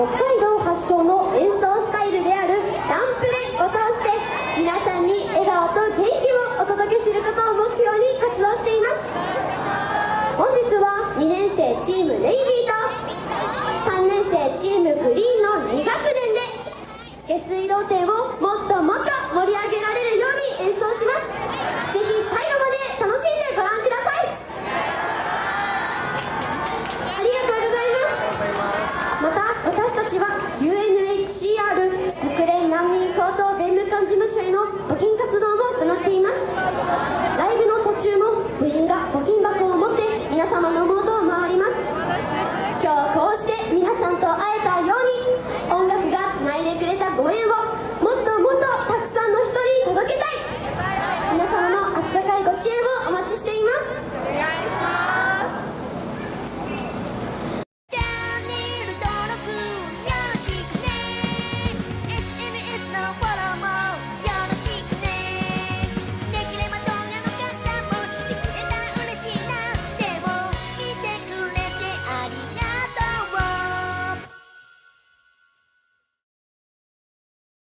北海道発祥の演奏スタイルであるランプレを通して皆さんに笑顔と元気をお届けすることを目標に活動しています。本日は2年生チームネイビーと3年生チームグリーンの2学年で下水道展をもっともっと盛り上げられるように演奏します。